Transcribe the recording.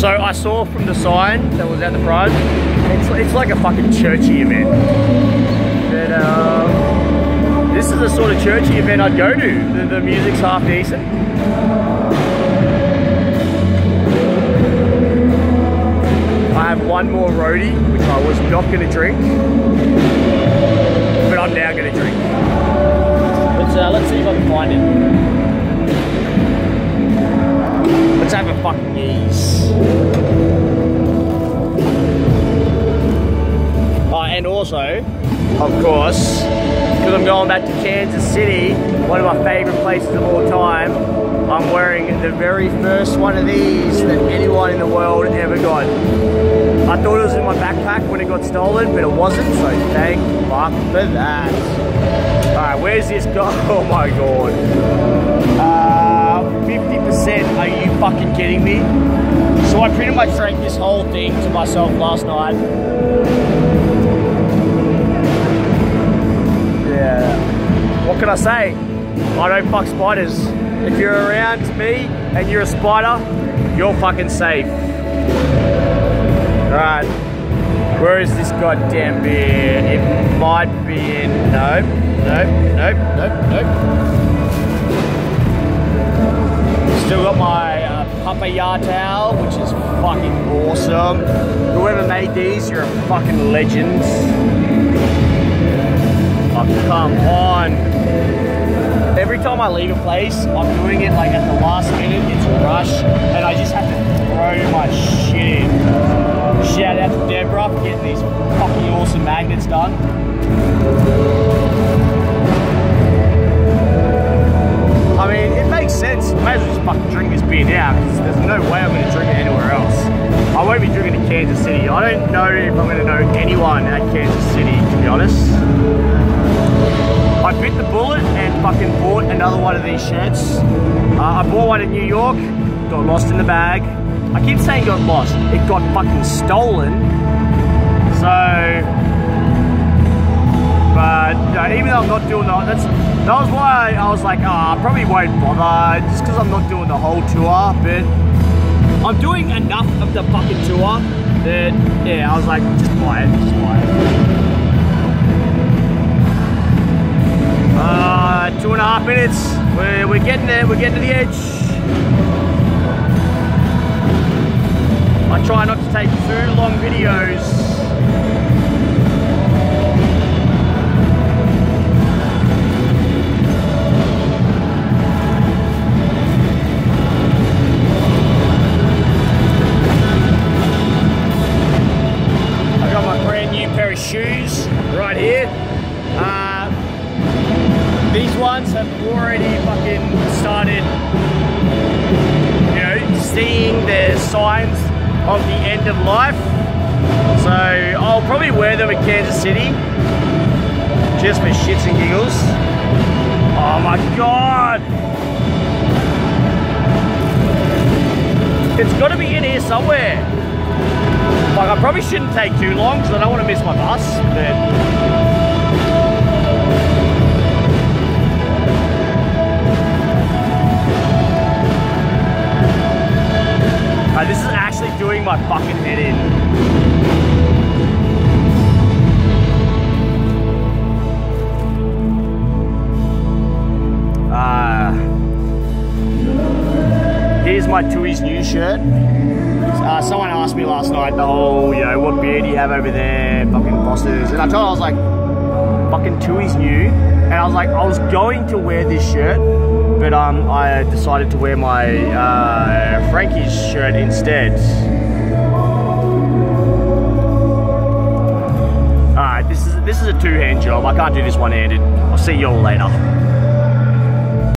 So I saw from the sign that was at the front, it's, it's like a fucking churchy event. But um, this is the sort of churchy event I'd go to. The, the music's half decent. I have one more roadie, which I was not going to drink, but I'm now going to drink. Let's uh, let's see if I can find it. Have a fucking ease. Oh, and also, of course, because I'm going back to Kansas City, one of my favorite places of all time, I'm wearing the very first one of these that anyone in the world ever got. I thought it was in my backpack when it got stolen, but it wasn't, so thank fuck for that. Alright, where's this go? Oh my god. Uh, 50%, are you fucking kidding me? So I pretty much drank this whole thing to myself last night. Yeah. What can I say? I don't fuck spiders. If you're around me and you're a spider, you're fucking safe. Alright. Where is this goddamn beer? It might be in. Nope, nope, nope, nope, nope. Still got my Papa towel, which is fucking awesome. Whoever made these, you're a fucking legend. Oh, come on. Every time I leave a place, I'm doing it like at the last minute, it's a rush, and I just have to throw my shit in. Shout out to Deborah for getting these fucking awesome magnets done. Beer now, because there's no way I'm going to drink it anywhere else. I won't be drinking in Kansas City. I don't know if I'm going to know anyone at Kansas City, to be honest. I bit the bullet and fucking bought another one of these shirts. Uh, I bought one in New York, got lost in the bag. I keep saying got lost. It got fucking stolen. So, even though I'm not doing that, that's that was why I was like, oh, I probably won't bother just because I'm not doing the whole tour. But I'm doing enough of the fucking tour that yeah, I was like, just buy it, just buy it. Uh, two and a half minutes. We're, we're getting there. We're getting to the edge. I try not to take too long videos. Pair of shoes right here. Uh, these ones have already fucking started, you know, seeing the signs of the end of life. So I'll probably wear them in Kansas City just for shits and giggles. Oh my god! It's got to be in here somewhere. Like I probably shouldn't take too long because I don't want to miss my bus, but Uh, this is actually doing my fucking head in. Uh, here's my Tui's new shirt. Someone asked me last night the whole, you know, what beer do you have over there, fucking bosses, and I told them I was like, fucking Tui's new, and I was like, I was going to wear this shirt, but um, I decided to wear my uh, Frankie's shirt instead. Alright, this is this is a two-hand job. I can't do this one-handed. I'll see you all later.